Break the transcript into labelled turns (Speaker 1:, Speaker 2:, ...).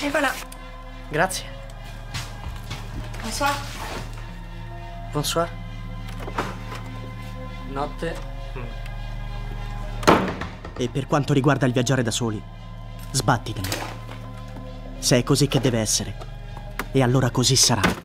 Speaker 1: E voilà.
Speaker 2: Grazie.
Speaker 1: Bonsoir.
Speaker 2: Bonsoir. Notte.
Speaker 3: E per quanto riguarda il viaggiare da soli, sbattitene. Se è così che deve essere. E allora così sarà.